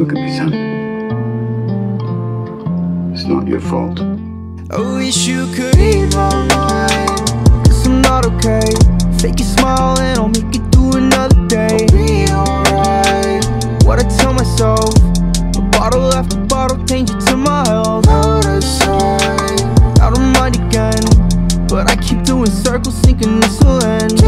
Look at me, son. It's not your fault. I wish you could read my mind Cause I'm not okay. Fake smile and I'll make it through another day. I'll be alright. What I tell myself A bottle after bottle change it to my health. Out of sight Out of mind again But I keep doing circles thinking this'll end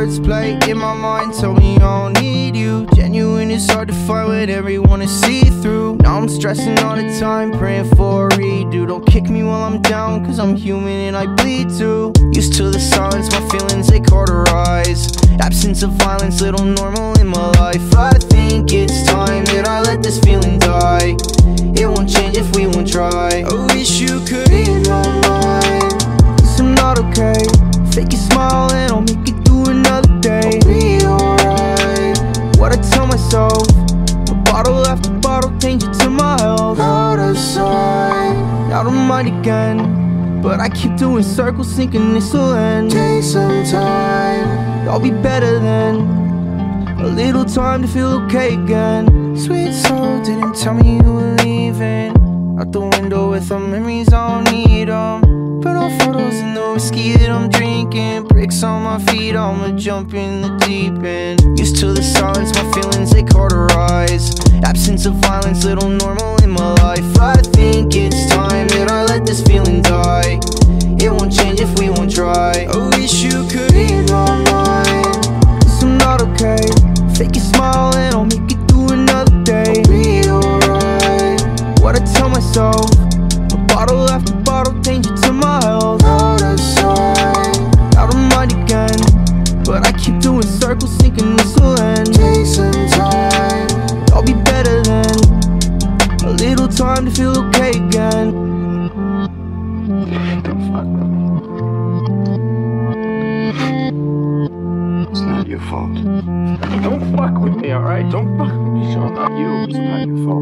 Words play in my mind tell me I don't need you. Genuine is hard to find when everyone is see-through Now I'm stressing all the time, praying for a redo. Don't kick me while I'm down, cause I'm human and I bleed too. Used to the silence, my feelings they cauterize Absence of violence, little normal in my life. I think it's time that I let this feeling die. It won't change if we won't try. I wish you could Mind again But I keep doing circles thinking this'll end. Take some time. I'll be better then. A little time to feel okay again. Sweet soul didn't tell me you were leaving. Out the window with the memories, I don't need them Put on photos and the whiskey that I'm drinking. Bricks on my feet, I'ma jump in the deep end. Used to the silence, my feelings they cauterize Absence of violence, little normal in my life. I think it's time that I this feeling die. It won't change if we won't try. I wish you could Cause I'm not okay. Fake a smile and I'll make it through another day. I'll be alright. What I tell myself. A bottle after bottle change it to my health. Out of sight. Out of mind again. But I keep doing circles thinking this'll end. Take some time. I'll be better then. A little time to feel okay again It's not your fault. Don't fuck with me, alright? Don't fuck with me, Sean. Not you. It's not your fault.